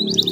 Thank you.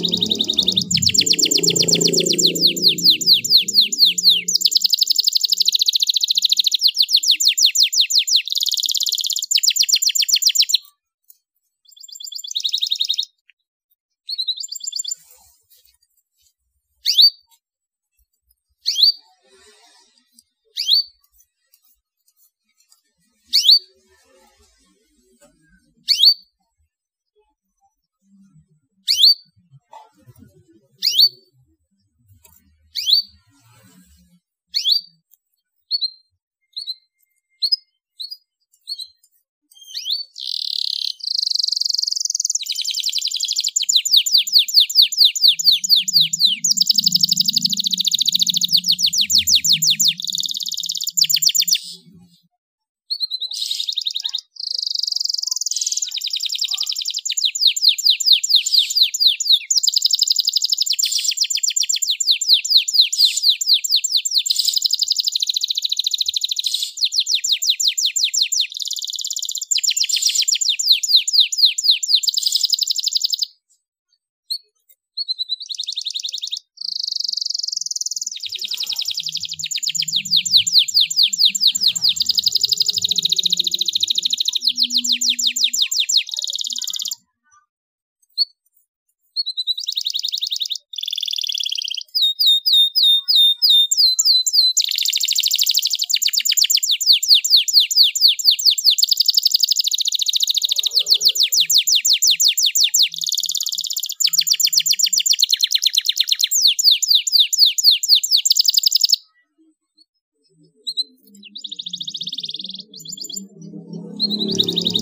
Thank you.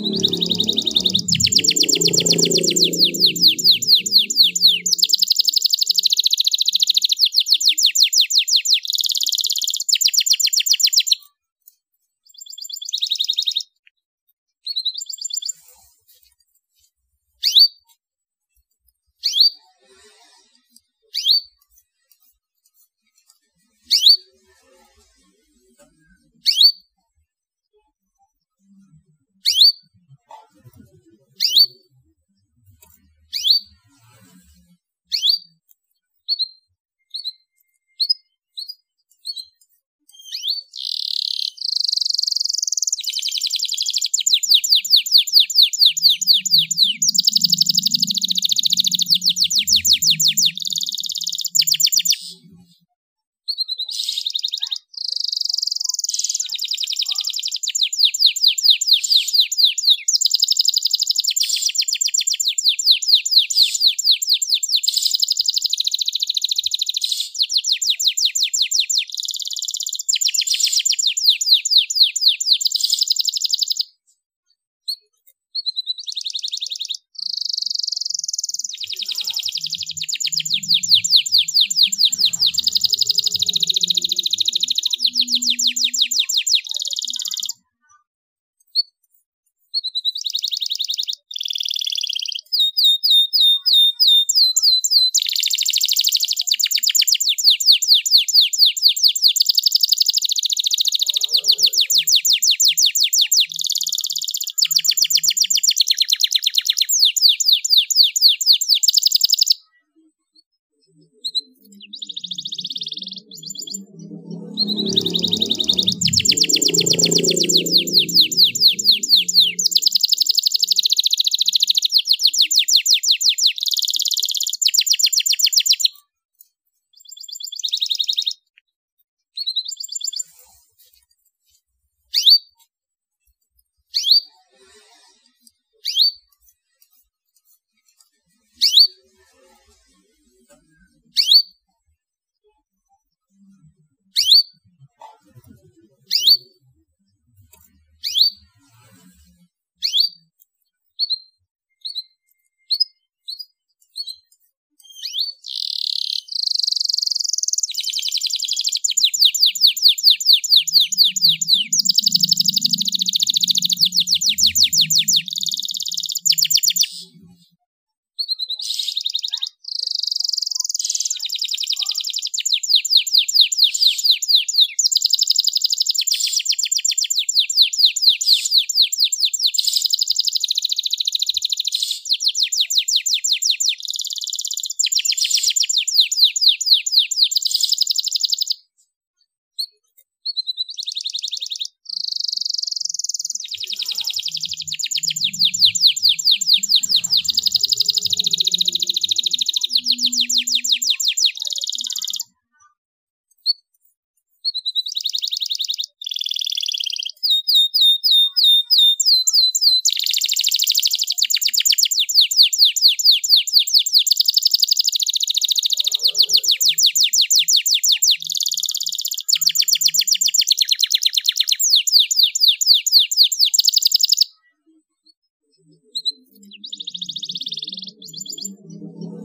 Música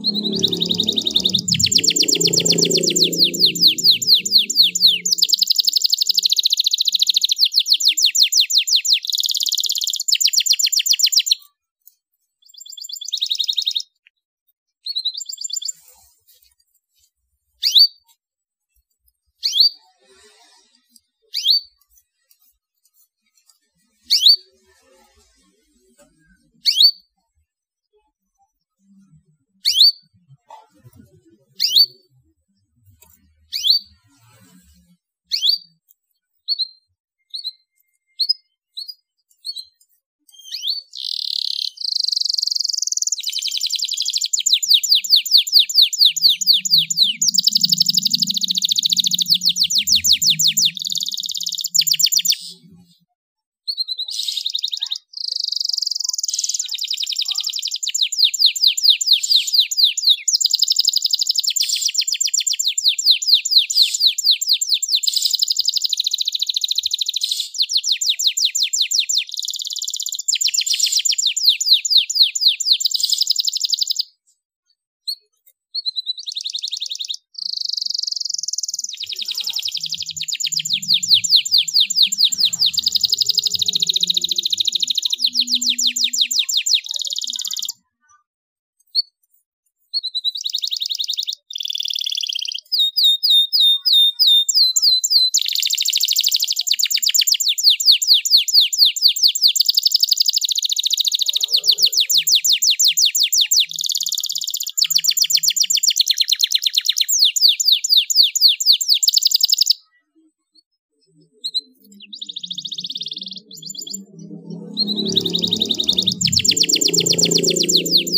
Thank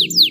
you.